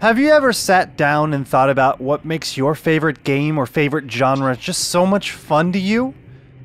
Have you ever sat down and thought about what makes your favorite game or favorite genre just so much fun to you?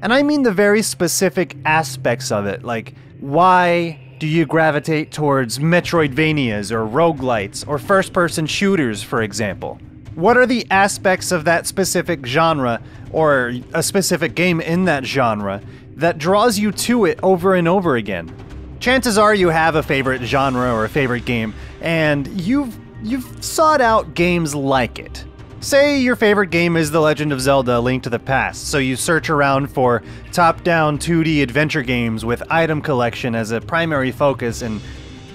And I mean the very specific aspects of it, like why do you gravitate towards Metroidvanias or roguelites or first person shooters, for example? What are the aspects of that specific genre or a specific game in that genre that draws you to it over and over again? Chances are you have a favorite genre or a favorite game, and you've you've sought out games like it. Say your favorite game is The Legend of Zelda Link to the Past, so you search around for top down 2D adventure games with item collection as a primary focus and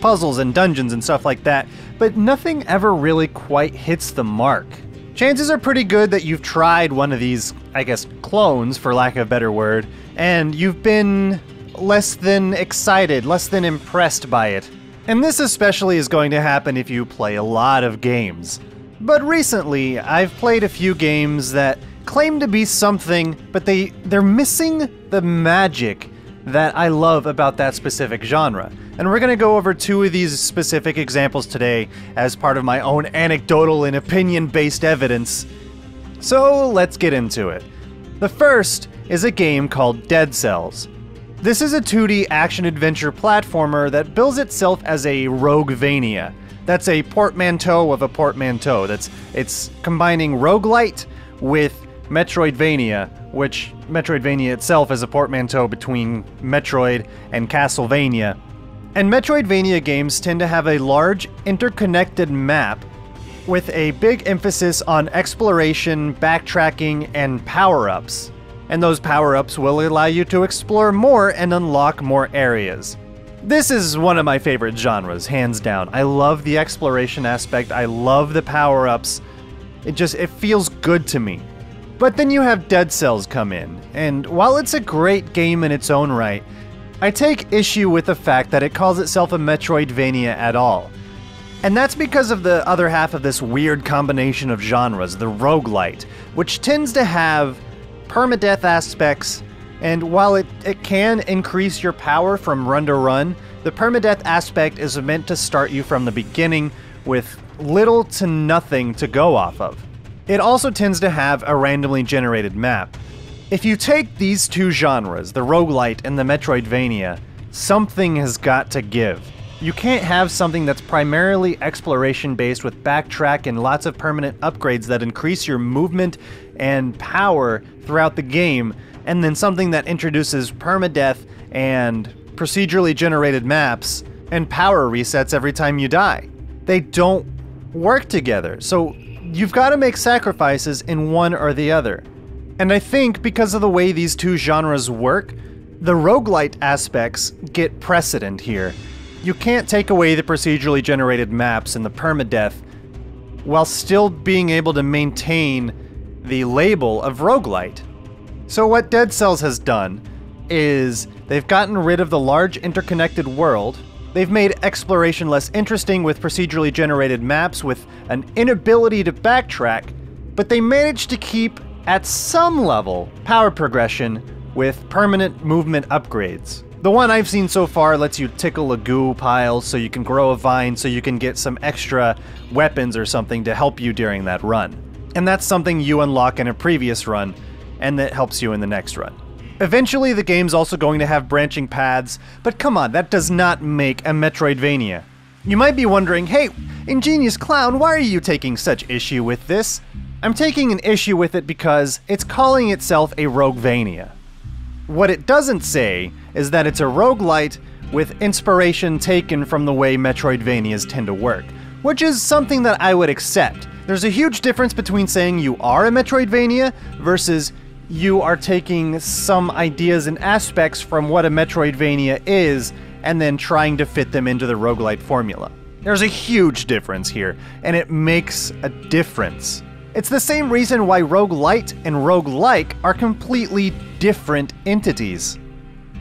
puzzles and dungeons and stuff like that, but nothing ever really quite hits the mark. Chances are pretty good that you've tried one of these, I guess, clones, for lack of a better word, and you've been less than excited, less than impressed by it. And this especially is going to happen if you play a lot of games. But recently, I've played a few games that claim to be something, but they they're missing the magic that I love about that specific genre. And we're going to go over two of these specific examples today as part of my own anecdotal and opinion-based evidence. So, let's get into it. The first is a game called Dead Cells. This is a 2D action adventure platformer that bills itself as a Roguevania. That's a portmanteau of a portmanteau. That's it's combining roguelite with Metroidvania, which Metroidvania itself is a portmanteau between Metroid and Castlevania. And Metroidvania games tend to have a large interconnected map with a big emphasis on exploration, backtracking, and power-ups and those power ups will allow you to explore more and unlock more areas. This is one of my favorite genres, hands down. I love the exploration aspect, I love the power ups. It just it feels good to me. But then you have Dead Cells come in, and while it's a great game in its own right, I take issue with the fact that it calls itself a Metroidvania at all. And that's because of the other half of this weird combination of genres, the roguelite, which tends to have permadeath aspects, and while it, it can increase your power from run to run, the permadeath aspect is meant to start you from the beginning with little to nothing to go off of. It also tends to have a randomly generated map. If you take these two genres, the roguelite and the Metroidvania, something has got to give. You can't have something that's primarily exploration based with backtrack and lots of permanent upgrades that increase your movement and power throughout the game, and then something that introduces permadeath and procedurally generated maps and power resets every time you die. They don't work together, so you've got to make sacrifices in one or the other. And I think because of the way these two genres work, the roguelite aspects get precedent here. You can't take away the procedurally generated maps and the permadeath while still being able to maintain the label of roguelite. So, what Dead Cells has done is they've gotten rid of the large interconnected world. They've made exploration less interesting with procedurally generated maps with an inability to backtrack, but they managed to keep, at some level, power progression with permanent movement upgrades. The one I've seen so far lets you tickle a goo pile so you can grow a vine so you can get some extra weapons or something to help you during that run and that's something you unlock in a previous run, and that helps you in the next run. Eventually, the game's also going to have branching paths, but come on, that does not make a Metroidvania. You might be wondering, hey, Ingenious Clown, why are you taking such issue with this? I'm taking an issue with it because it's calling itself a Roguevania. What it doesn't say is that it's a roguelite with inspiration taken from the way Metroidvanias tend to work, which is something that I would accept. There's a huge difference between saying you are a Metroidvania versus you are taking some ideas and aspects from what a Metroidvania is and then trying to fit them into the roguelite formula. There's a huge difference here, and it makes a difference. It's the same reason why roguelite and roguelike are completely different entities.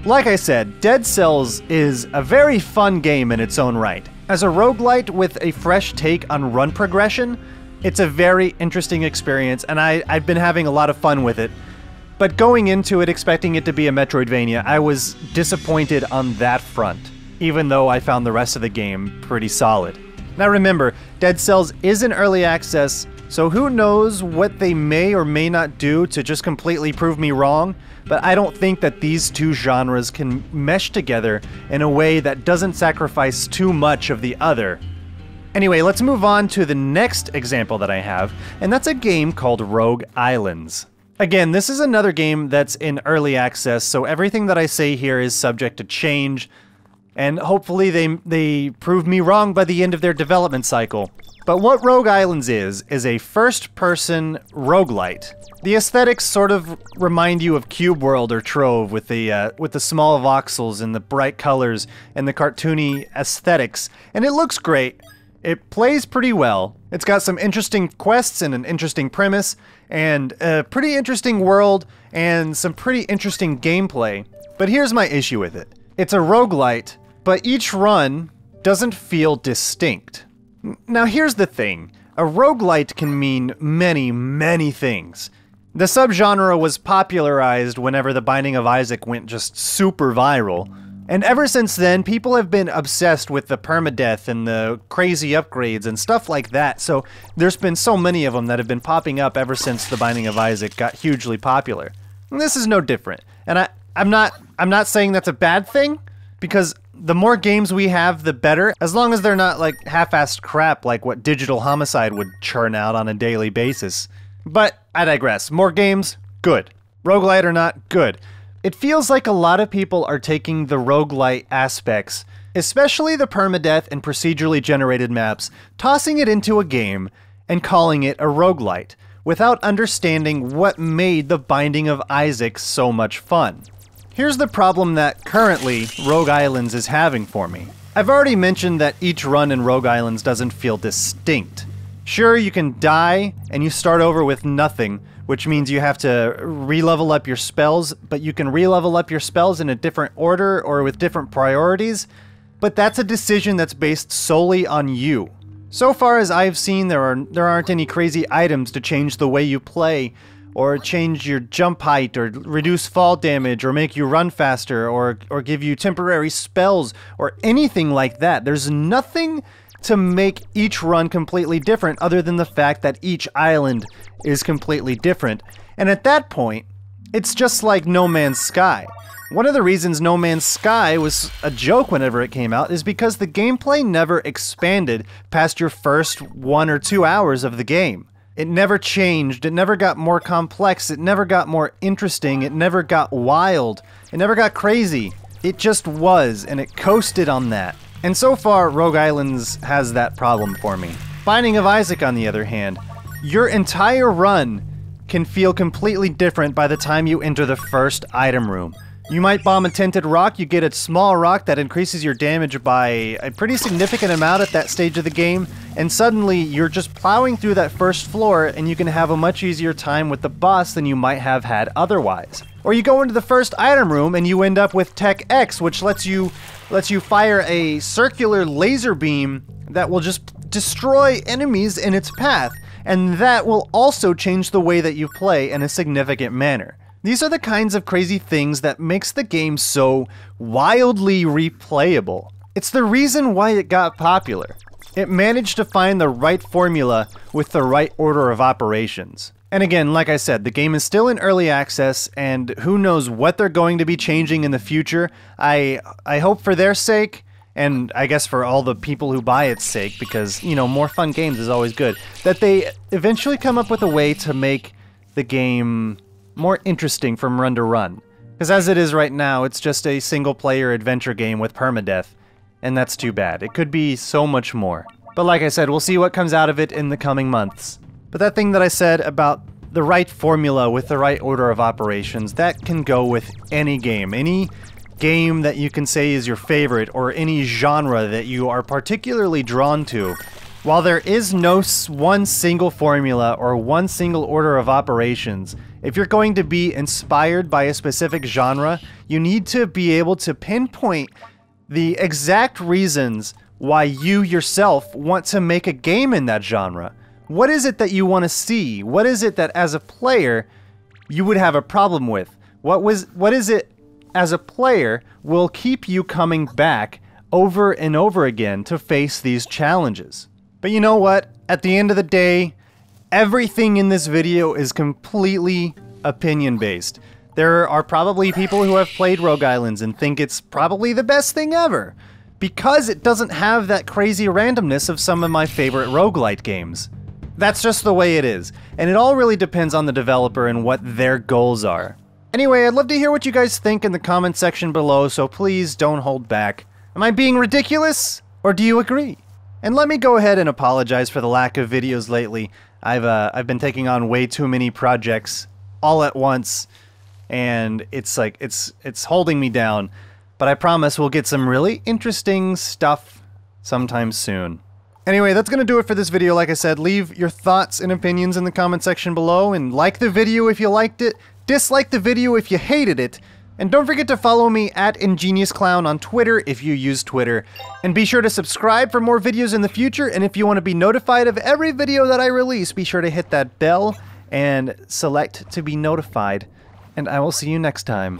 Like I said, Dead Cells is a very fun game in its own right. As a roguelite with a fresh take on run progression, it's a very interesting experience, and I, I've been having a lot of fun with it. But going into it expecting it to be a Metroidvania, I was disappointed on that front, even though I found the rest of the game pretty solid. Now remember, Dead Cells is in early access, so who knows what they may or may not do to just completely prove me wrong, but I don't think that these two genres can mesh together in a way that doesn't sacrifice too much of the other. Anyway, let's move on to the next example that I have, and that's a game called Rogue Islands. Again, this is another game that's in early access, so everything that I say here is subject to change, and hopefully they, they prove me wrong by the end of their development cycle. But what Rogue Islands is, is a first-person roguelite. The aesthetics sort of remind you of Cube World or Trove with the uh, with the small voxels and the bright colors and the cartoony aesthetics, and it looks great. It plays pretty well. It's got some interesting quests and an interesting premise, and a pretty interesting world, and some pretty interesting gameplay. But here's my issue with it. It's a roguelite, but each run doesn't feel distinct. Now here's the thing. A roguelite can mean many, many things. The subgenre was popularized whenever The Binding of Isaac went just super viral, and ever since then, people have been obsessed with the permadeath and the crazy upgrades and stuff like that. So there's been so many of them that have been popping up ever since The Binding of Isaac got hugely popular. And this is no different. And I, I'm not I'm not saying that's a bad thing, because the more games we have, the better, as long as they're not like half-assed crap like what Digital Homicide would churn out on a daily basis. But I digress. More games, good. Roguelite or not, good. It feels like a lot of people are taking the roguelite aspects, especially the permadeath and procedurally generated maps, tossing it into a game and calling it a roguelite, without understanding what made the Binding of Isaac so much fun. Here's the problem that currently Rogue Islands is having for me. I've already mentioned that each run in Rogue Islands doesn't feel distinct. Sure, you can die and you start over with nothing, which means you have to re-level up your spells, but you can re-level up your spells in a different order or with different priorities, but that's a decision that's based solely on you. So far as I've seen, there are there aren't any crazy items to change the way you play, or change your jump height, or reduce fall damage, or make you run faster, or or give you temporary spells, or anything like that. There's nothing to make each run completely different other than the fact that each island is completely different. And at that point, it's just like No Man's Sky. One of the reasons No Man's Sky was a joke whenever it came out is because the gameplay never expanded past your first one or two hours of the game. It never changed, it never got more complex, it never got more interesting, it never got wild, it never got crazy. It just was, and it coasted on that. And so far, Rogue Islands has that problem for me. Binding of Isaac, on the other hand, your entire run can feel completely different by the time you enter the first item room. You might bomb a tinted rock, you get a small rock that increases your damage by a pretty significant amount at that stage of the game, and suddenly you're just plowing through that first floor and you can have a much easier time with the boss than you might have had otherwise. Or you go into the first item room and you end up with Tech X, which lets you lets you fire a circular laser beam that will just destroy enemies in its path, and that will also change the way that you play in a significant manner. These are the kinds of crazy things that makes the game so wildly replayable. It's the reason why it got popular. It managed to find the right formula with the right order of operations. And again, like I said, the game is still in early access, and who knows what they're going to be changing in the future. I I hope for their sake, and I guess for all the people who buy its sake, because you know more fun games is always good. That they eventually come up with a way to make the game more interesting from run to run. Because as it is right now, it's just a single player adventure game with permadeath, and that's too bad. It could be so much more. But like I said, we'll see what comes out of it in the coming months. But that thing that I said about the right formula with the right order of operations, that can go with any game. Any game that you can say is your favorite, or any genre that you are particularly drawn to. While there is no one single formula or one single order of operations, if you're going to be inspired by a specific genre, you need to be able to pinpoint the exact reasons why you yourself want to make a game in that genre. What is it that you want to see? What is it that as a player you would have a problem with? What was what is it as a player will keep you coming back over and over again to face these challenges. But you know what? At the end of the day, everything in this video is completely opinion based. There are probably people who have played Rogue Islands and think it's probably the best thing ever because it doesn't have that crazy randomness of some of my favorite roguelite games. That's just the way it is, and it all really depends on the developer and what their goals are. Anyway, I'd love to hear what you guys think in the comment section below, so please don't hold back. Am I being ridiculous? Or do you agree? And let me go ahead and apologize for the lack of videos lately. I've uh, I've been taking on way too many projects all at once, and it's like it's it's holding me down. But I promise we'll get some really interesting stuff sometime soon. Anyway, that's gonna do it for this video. Like I said, leave your thoughts and opinions in the comment section below, and like the video if you liked it, dislike the video if you hated it, and don't forget to follow me at IngeniousClown on Twitter if you use Twitter. And be sure to subscribe for more videos in the future, and if you want to be notified of every video that I release, be sure to hit that bell and select to be notified. And I will see you next time.